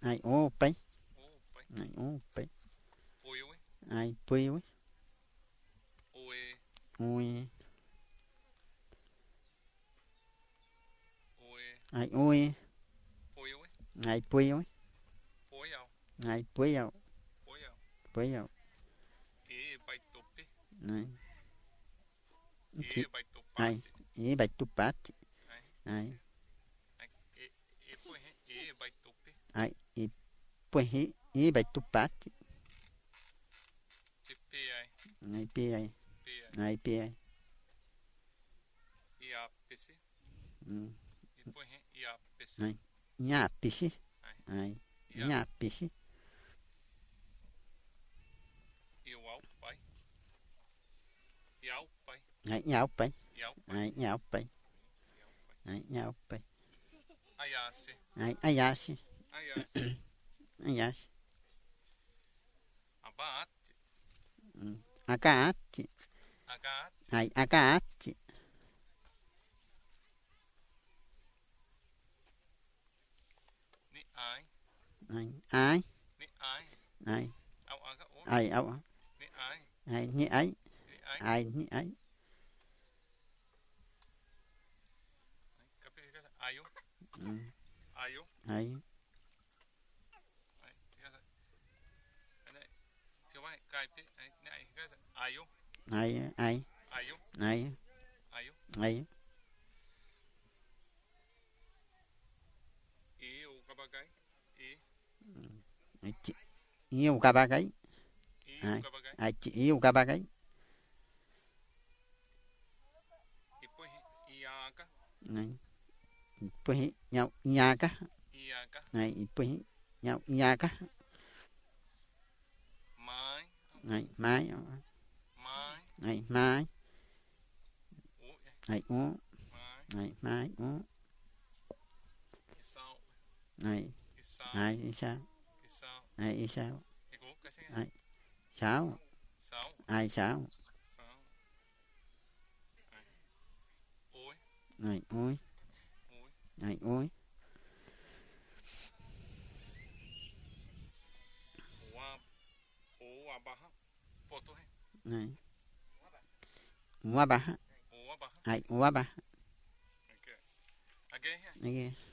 ai ô bay bay ai ô bay ai ôi ôi ôi ai ôi ai ôi ao ai pui ao ao ao e bay e bay tổ ai. ý bạch tu bát. Ai e e poi e bay tổ pi ai ý pui hí ý bạch tu bát ti pi ai ai pi ai pi ai ai pi ai e a pi si ừ. e poi e a pi si Này. nhá pi si ai e a nhá pi si e ao bay e ao bay ai nháo bay e ao bay ai nháo bay e ao bay ai nháo bay ai a si ai ai á si ai a si ai á si abate acá ati agate ai? Acá ati ni ai ai ai ni ai? Ai ao aga o ai? Au ni ai? Ai như ấy ni ai ai ấy kapi ka ayo ừ. ayo ai ai ka sa ana ai ai ka sa ayo ai ai ayo ai ai? E e ai? Ba cái. E Ai. o kabagai ai? chị? Yêu cả ba cái. E poi e a ka này. Pui nhau nhà cả e a ka này pui nhau nhà ngày mai ngày mai mai mai ngày này Ngày mai ngày mai ngày ngày sao? Ngày sao ngày đi sao? Ai. sao? Ngày ai sao? Sao ôi oi ôi này. Mua bà ha ai mua bà okay kia